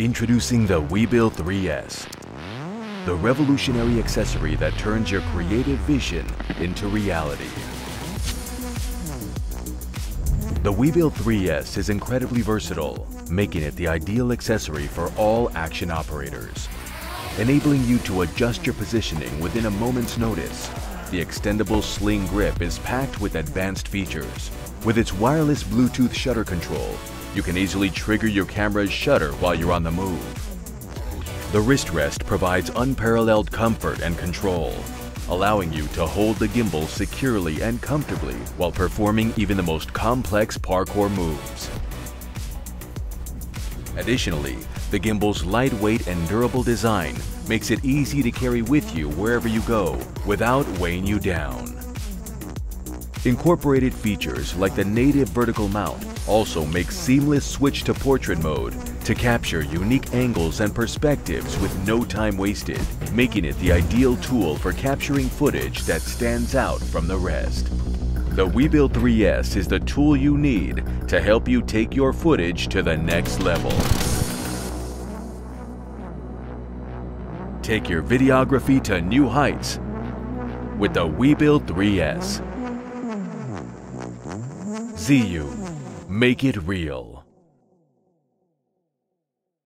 Introducing the WEEBILL 3S, the revolutionary accessory that turns your creative vision into reality. The WEEBILL 3S is incredibly versatile, making it the ideal accessory for all action operators. Enabling you to adjust your positioning within a moment's notice, the extendable sling grip is packed with advanced features. With its wireless Bluetooth shutter control, you can easily trigger your camera's shutter while you're on the move. The wrist rest provides unparalleled comfort and control, allowing you to hold the gimbal securely and comfortably while performing even the most complex parkour moves. Additionally, the gimbal's lightweight and durable design makes it easy to carry with you wherever you go without weighing you down. Incorporated features like the native vertical mount also make seamless switch to portrait mode to capture unique angles and perspectives with no time wasted, making it the ideal tool for capturing footage that stands out from the rest. The WEEBILL 3S is the tool you need to help you take your footage to the next level. Take your videography to new heights with the WEEBILL 3S. Zhiyun, make it real.